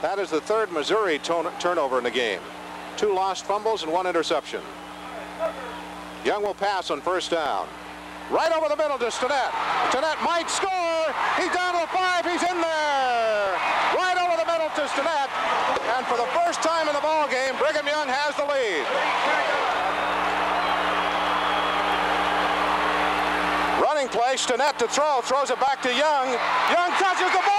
That is the third Missouri turnover in the game. Two lost fumbles and one interception. Young will pass on first down. Right over the middle to Stinnett. Stinnett might score. He's down to the five. He's in there. Right over the middle to Stinnett. And for the first time in the ball game, Brigham Young has the lead. Running play. Stinnett to throw. Throws it back to Young. Young catches the ball.